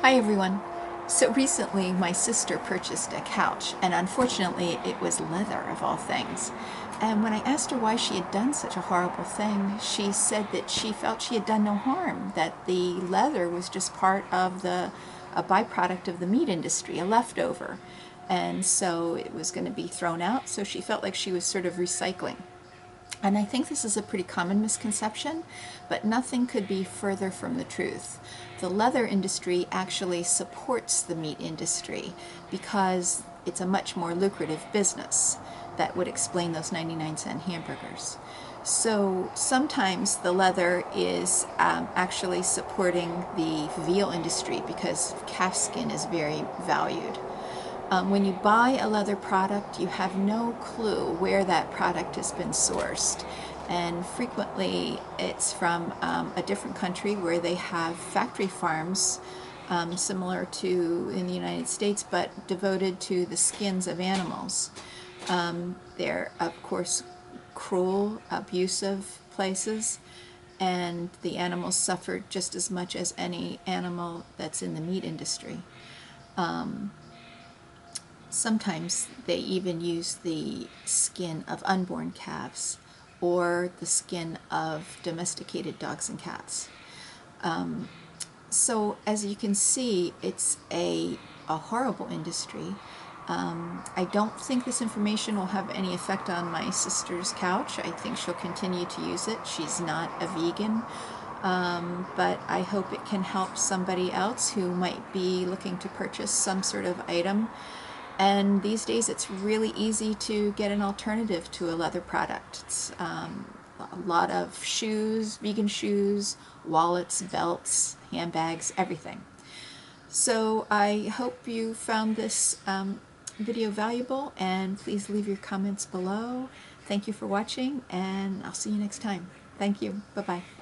Hi everyone. So recently my sister purchased a couch and unfortunately it was leather of all things. And when I asked her why she had done such a horrible thing, she said that she felt she had done no harm, that the leather was just part of the a byproduct of the meat industry, a leftover. And so it was going to be thrown out, so she felt like she was sort of recycling. And I think this is a pretty common misconception, but nothing could be further from the truth. The leather industry actually supports the meat industry because it's a much more lucrative business. That would explain those 99 cent hamburgers. So sometimes the leather is um, actually supporting the veal industry because calf skin is very valued. Um, when you buy a leather product, you have no clue where that product has been sourced. And frequently it's from um, a different country where they have factory farms um, similar to in the United States, but devoted to the skins of animals. Um, they're, of course, cruel, abusive places, and the animals suffer just as much as any animal that's in the meat industry. Um, Sometimes they even use the skin of unborn calves or the skin of domesticated dogs and cats. Um, so as you can see, it's a, a horrible industry. Um, I don't think this information will have any effect on my sister's couch. I think she'll continue to use it. She's not a vegan. Um, but I hope it can help somebody else who might be looking to purchase some sort of item and these days it's really easy to get an alternative to a leather product. It's um, a lot of shoes, vegan shoes, wallets, belts, handbags, everything. So I hope you found this um, video valuable and please leave your comments below. Thank you for watching and I'll see you next time. Thank you. Bye-bye.